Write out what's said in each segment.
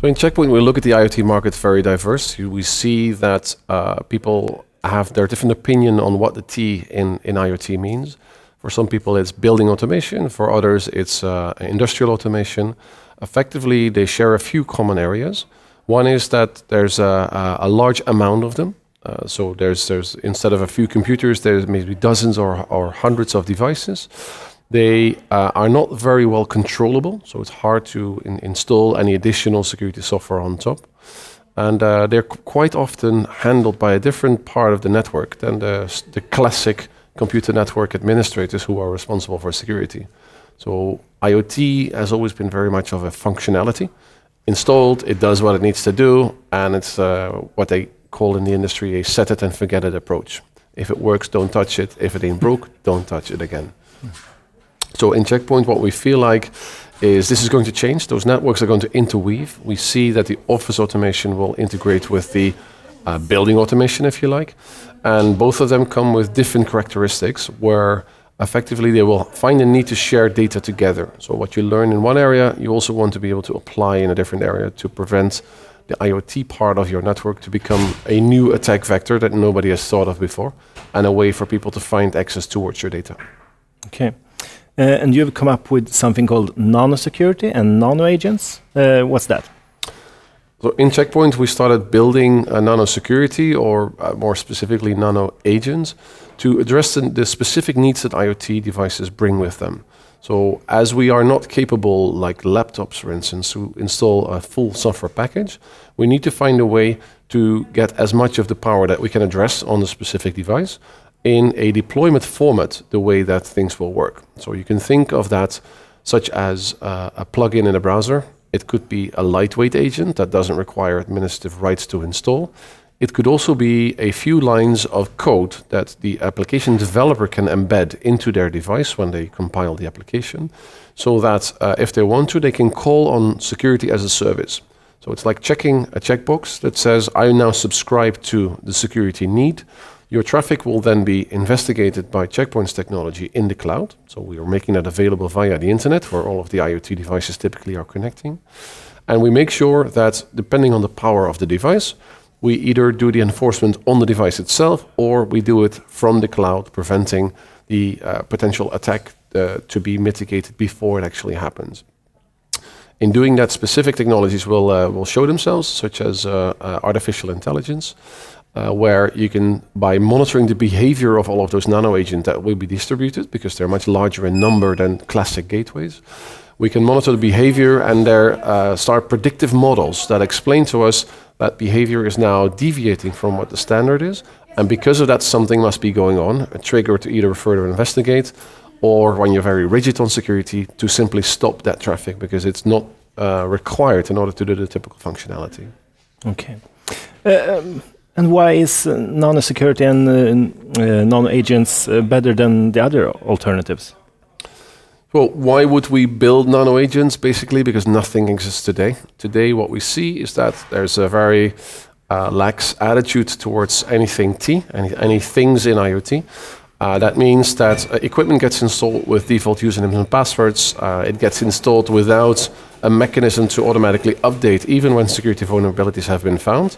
So in Check Point, we look at the IoT market very diverse. We see that uh, people have their different opinion on what the T in, in IoT means. For some people, it's building automation. For others, it's uh, industrial automation. Effectively, they share a few common areas. One is that there's a, a, large amount of them. Uh, so there's, there's instead of a few computers, there's maybe dozens or, or hundreds of devices. They uh, are not very well controllable, so it's hard to in install any additional security software on top. And uh, they're quite often handled by a different part of the network than the, the classic computer network administrators who are responsible for security. So IoT has always been very much of a functionality. Installed, it does what it needs to do, and it's uh, what they call in the industry a set it and forget it approach. If it works, don't touch it. If it ain't broke, don't touch it again. So in Check Point, what we feel like is this is going to change. Those networks are going to interweave. We see that the office automation will integrate with the uh, building automation, if you like. And both of them come with different characteristics where effectively they will find a need to share data together. So what you learn in one area, you also want to be able to apply in a different area to prevent the IoT part of your network to become a new attack vector that nobody has thought of before and a way for people to find access towards your data. Okay. Uh, and you've come up with something called nano security and nano agents. Uh, what's that? So in Check Point, we started building a nano security, or uh, more specifically, nano agents, to address the, the, specific needs that IoT devices bring with them. So as we are not capable, like laptops, for instance, to install a full software package, we need to find a way to get as much of the power that we can address on the specific device in a deployment format the way that things will work. So you can think of that such as uh, a plugin in a browser. It could be a lightweight agent that doesn't require administrative rights to install. It could also be a few lines of code that the application developer can embed into their device when they compile the application, so that uh, if they want to, they can call on security as a service. So it's like checking a checkbox that says, I now subscribe to the security need. Your traffic will then be investigated by Check Point's technology in the cloud. So we are making that available via the internet, where all of the IoT devices typically are connecting. And we make sure that, depending on the power of the device, we either do the enforcement on the device itself or we do it from the cloud, preventing the uh, potential attack uh, to be mitigated before it actually happens. In doing that, specific technologies will, uh, will show themselves, such as uh, uh, artificial intelligence, uh, where you can, by monitoring the behavior of all of those nano agents that will be distributed, because they're much larger in number than classic gateways, we can monitor the behavior and there uh, start predictive models that explain to us that behavior is now deviating from what the standard is. And because of that, something must be going on, a trigger to either further investigate or when you're very rigid on security, to simply stop that traffic because it's not uh, required in order to do the typical functionality. Okay. Uh, um, and why is uh, nano security and uh, uh, nano agents uh, better than the other alternatives? Well, why would we build nano agents? Basically, because nothing exists today. Today, what we see is that there's a very lax attitude towards anything T, any, any things in IoT. Uh, that means that uh, equipment gets installed with default usernames and passwords. Uh, it gets installed without a mechanism to automatically update, even when security vulnerabilities have been found.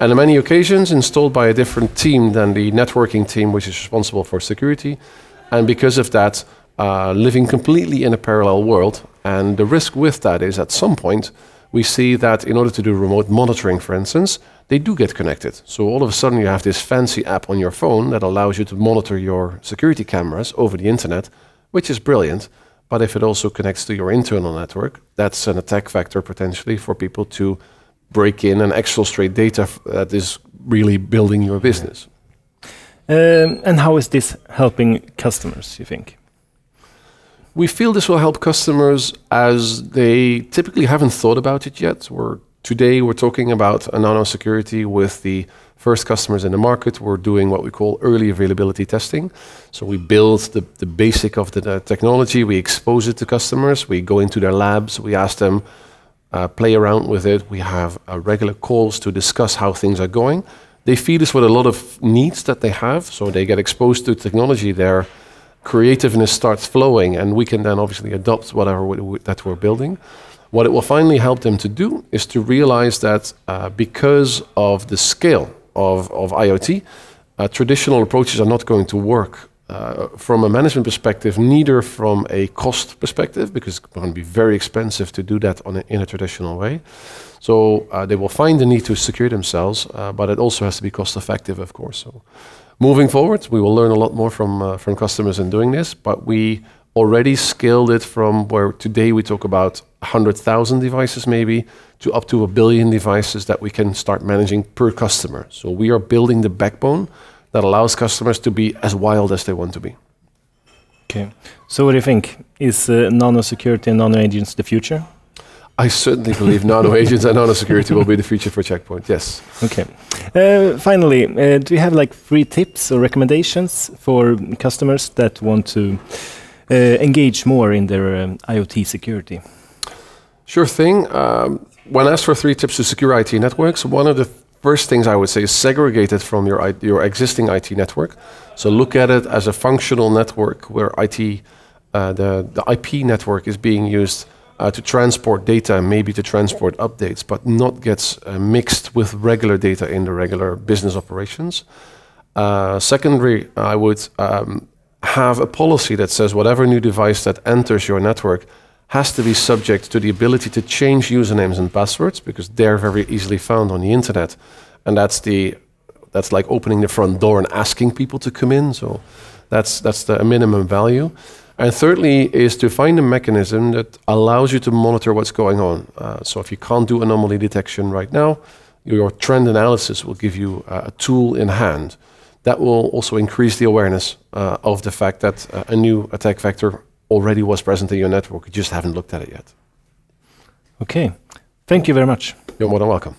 And on many occasions, installed by a different team than the networking team, which is responsible for security. And because of that, uh, living completely in a parallel world. And the risk with that is at some point, we see that in order to do remote monitoring, for instance, they do get connected. So all of a sudden, you have this fancy app on your phone that allows you to monitor your security cameras over the internet, which is brilliant. But if it also connects to your internal network, that's an attack vector potentially for people to break in and exfiltrate data that is really building your business. Um, and how is this helping customers, you think? We feel this will help customers as they typically haven't thought about it yet. We're, today we're talking about a nano security with the first customers in the market. We're doing what we call early availability testing. So we build the, the basic of the, the technology, we expose it to customers, we go into their labs, we ask them, uh, play around with it. We have uh, regular calls to discuss how things are going. They feed us with a lot of needs that they have, so they get exposed to technology there creativeness starts flowing, and we can then obviously adopt whatever we, that we're building. What it will finally help them to do is to realize that uh, because of the scale of, of IoT, uh, traditional approaches are not going to work uh, from a management perspective, neither from a cost perspective, because it's going to be very expensive to do that a, in a traditional way. So uh, they will find the need to secure themselves, uh, but it also has to be cost effective, of course. So moving forward, we will learn a lot more from, uh, from customers in doing this, but we already scaled it from where today we talk about 100,000 devices maybe to up to a billion devices that we can start managing per customer. So we are building the backbone that allows customers to be as wild as they want to be. Okay. So what do you think? Is uh, nano security and nano agents the future? I certainly believe nano agents and nano security will be the future for Check Point. Yes. Okay. Uh, finally, uh, do you have like three tips or recommendations for customers that want to engage more in their um, IoT security? Sure thing. Um, when asked for three tips to secure IT networks, one of the first things I would say is segregate it from your, your existing IT network. So look at it as a functional network where IT, uh, the, the IP network is being used uh, to transport data, maybe to transport updates, but not gets uh, mixed with regular data in the regular business operations. Uh, secondly, I would um, have a policy that says whatever new device that enters your network has to be subject to the ability to change usernames and passwords because they're very easily found on the internet. And that's the that's like opening the front door and asking people to come in. So that's that's the minimum value. And thirdly is to find a mechanism that allows you to monitor what's going on. Uh, so if you can't do anomaly detection right now, your trend analysis will give you a tool in hand that will also increase the awareness uh, of the fact that uh, a new attack vector already was present in your network. You just haven't looked at it yet. Okay. Thank you very much. You're more than welcome.